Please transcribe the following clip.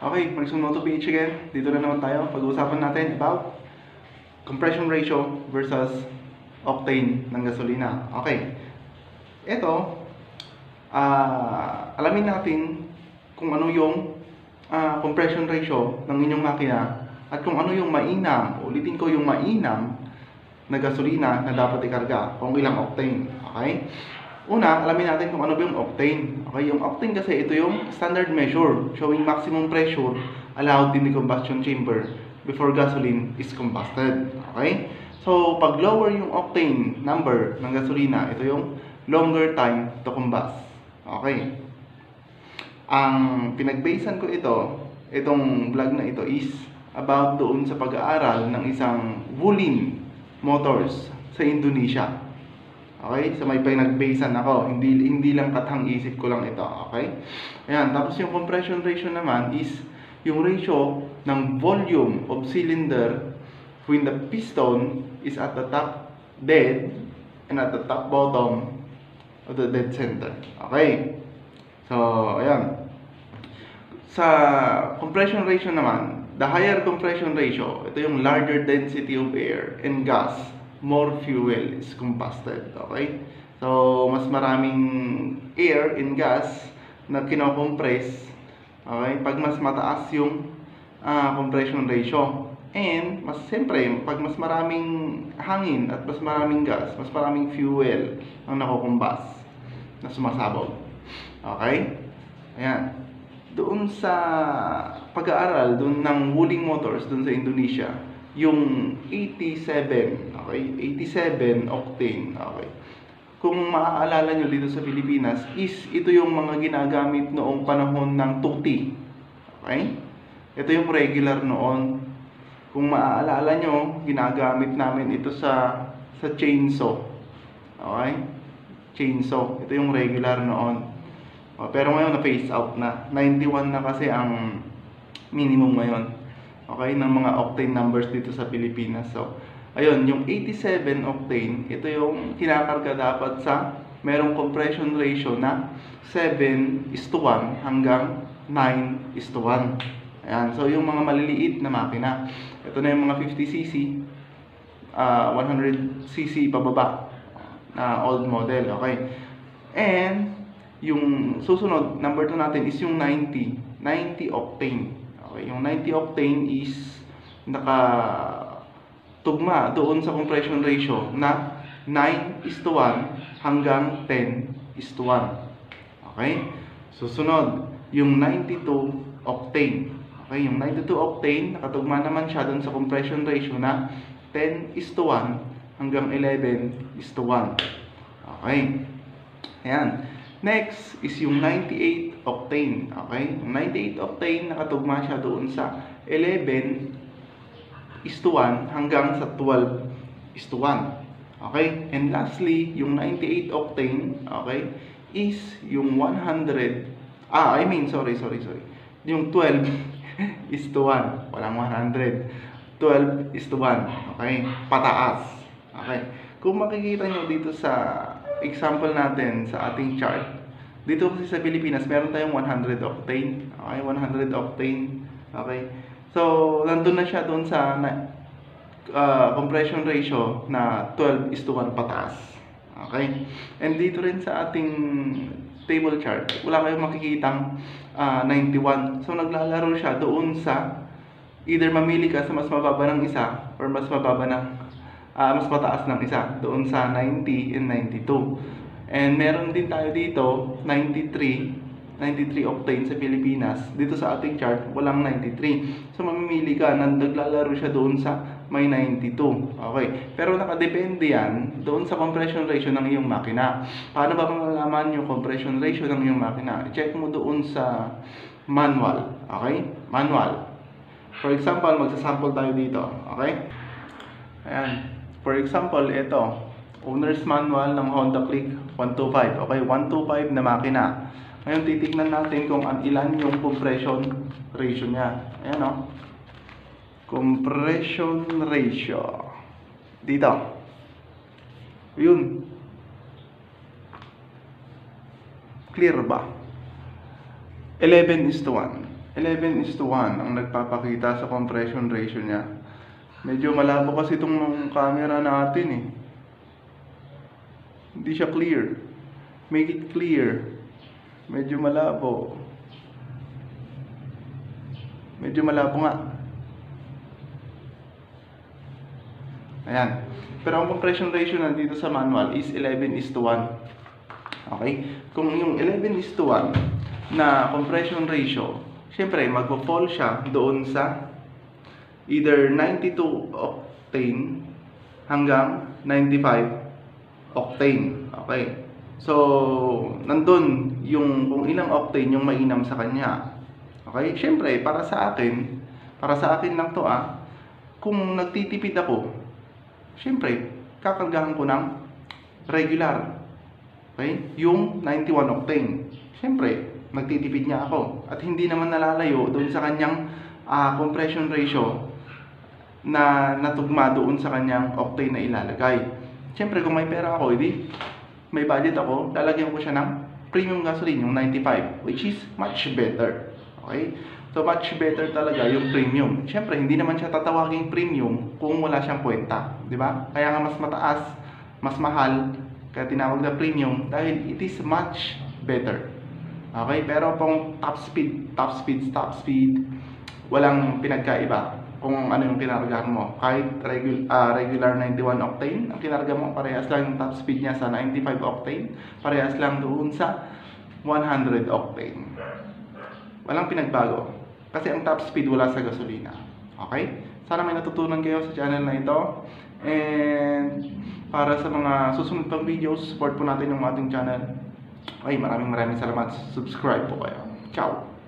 Okay, magsunod to PH again. Dito na naman tayo. Pag-uusapan natin about compression ratio versus octane ng gasolina. Okay. Ito, ah alamin natin kung ano yung ah, compression ratio ng inyong makina at kung ano yung mainam, ulitin ko yung mainam na gasolina na dapat ikarga, kung ilang octane. Okay? Una, alamin natin kung ano ba yung octane. Okay, yung octane kasi ito yung standard measure showing maximum pressure allowed in the combustion chamber before gasoline is combusted. Okay? So, pag lower yung octane number ng gasolina, ito yung longer time to combust. Okay? Ang pinagbasean ko ito, itong vlog na ito is about doon sa pag-aaral ng isang Wulin Motors sa Indonesia. Okay? So may pinagbasean ako. Hindi hindi lang kathang isip ko lang ito. Okay? Ayan. Tapos yung compression ratio naman is yung ratio ng volume of cylinder when the piston is at the top dead and at the top bottom of the dead center. Okay? So, ayan. Sa compression ratio naman, the higher compression ratio, ito yung larger density of air and gas, more fuel is combusted. Okay? So, mas maraming air and gas na kinocompress. Okay? Pag mas mataas yung ah, compression ratio. And, mas siyempre, pag mas maraming hangin at mas maraming gas, mas maraming fuel ang nakocombust na sumasabog. Okay? Ayan. Doon sa pag-aaral doon ng Wuling Motors doon sa Indonesia, yung 87, okay? 87 octane, okay? Kung maaalala nyo dito sa Pilipinas, is ito yung mga ginagamit noong panahon ng tuti. Okay? Ito yung regular noon. Kung maaalala nyo, ginagamit namin ito sa sa chainsaw. Okay? Chainsaw. Ito yung regular noon. O, pero ngayon na-phase out na. 91 na kasi ang minimum ngayon. Okay, ng mga octane numbers dito sa Pilipinas. So, ayun, yung 87 octane, ito yung kinakarga dapat sa merong compression ratio na 7 is to 1 hanggang 9 is to 1. Ayan, so yung mga maliliit na makina. Ito na yung mga 50cc, ah 100cc pababa na old model, okay? And yung susunod, number 2 natin is yung 90. 90 octane. Okay, yung 90 octane is naka tugma doon sa compression ratio na 9 is to 1 hanggang 10 is to 1. Okay? Susunod, yung 92 octane. Okay, yung 92 octane, nakatugma naman siya doon sa compression ratio na 10 is to 1 hanggang 11 is to 1. Okay? Ayan. Next is yung 98 octane. Okay? Yung 98 octane, nakatugma siya doon sa 11 is to 1 hanggang sa 12 is to 1. Okay? And lastly, yung 98 octane, okay, is yung 100, ah, I mean, sorry, sorry, sorry. Yung 12 is to 1. Walang 100. 12 is to 1. Okay? Pataas. Okay? Kung makikita nyo dito sa example natin sa ating chart, dito kasi sa Pilipinas, meron tayong 100 octane. Okay, 100 octane. Okay. So, nandun na siya doon sa na, uh, compression ratio na 12 is to 1 pataas. Okay? And dito rin sa ating table chart, wala kayong makikitang ah, 91. So, naglalaro siya doon sa either mamili ka sa mas mababa ng isa or mas mababa ng ah, mas mataas ng isa doon sa 90 and 92. And meron din tayo dito 93 93 octane sa Pilipinas. Dito sa ating chart, walang 93. So mamimili ka, naglalaro siya doon sa may 92. Okay. Pero nakadepende yan doon sa compression ratio ng iyong makina. Paano ba malalaman yung compression ratio ng iyong makina? I-check mo doon sa manual. Okay? Manual. For example, magsasample tayo dito. Okay? Ayan. For example, ito. Owner's manual ng Honda Click 125. Okay, 125 na makina. Ngayon, titignan natin kung an ilan yung compression ratio niya. Ayan o. Compression ratio. Dito. Yun. Clear ba? 11 is to 1. 11 is to 1 ang nagpapakita sa compression ratio niya. Medyo malabo kasi itong camera natin eh. Hindi siya clear. Make it clear. Medyo malabo. Medyo malabo nga. Ayan. Pero ang compression ratio nandito sa manual is 11 is to 1. Okay? Kung yung 11 is to 1 na compression ratio, syempre magpo-fall siya doon sa either 92 octane hanggang 95 octane. Okay? So, nandun yung kung ilang octane yung mainam sa kanya. Okay? Syempre, para sa akin, para sa akin lang to ah, kung nagtitipid ako, syempre, kakargahan ko ng regular. Okay? Yung 91 octane. Syempre, nagtitipid niya ako. At hindi naman nalalayo doon sa kanyang ah, compression ratio na natugma doon sa kanyang octane na ilalagay. Syempre, kung may pera ako, edi may budget ako, lalagyan ko siya ng premium gasoline, yung 95, which is much better. Okay? So, much better talaga yung premium. Syempre, hindi naman siya tatawaging premium kung wala siyang kwenta. Di ba? Kaya nga mas mataas, mas mahal, kaya tinawag na premium dahil it is much better. Okay? Pero kung top speed, top speed, top speed, walang pinagkaiba kung ano yung kinargahan mo. Kahit regu- ah, regular 91 octane, ang kinarga mo parehas lang yung top speed niya sa 95 octane, parehas lang doon sa 100 octane. Walang pinagbago. Kasi ang top speed wala sa gasolina. Okay? Sana may natutunan kayo sa channel na ito. And para sa mga susunod pang videos, support po natin yung ating channel. Okay, maraming maraming salamat. Subscribe po kayo. Ciao!